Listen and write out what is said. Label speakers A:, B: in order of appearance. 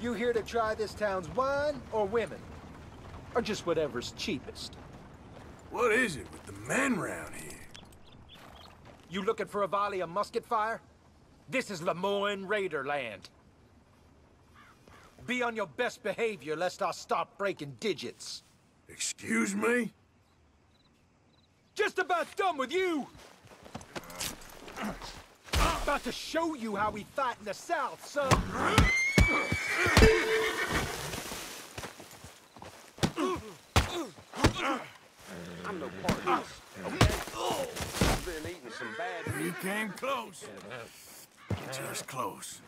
A: You here to try this town's wine or women? Or just whatever's cheapest?
B: What is it with the men round here?
A: You looking for a volley of musket fire? This is Lemoyne Raider land. Be on your best behavior lest I start breaking digits.
B: Excuse me?
A: Just about done with you! About to show you how we fight in the South, son!
C: I'm no part okay? Been eating some bad
B: You came close. Just close.